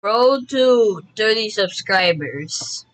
Road to 30 subscribers.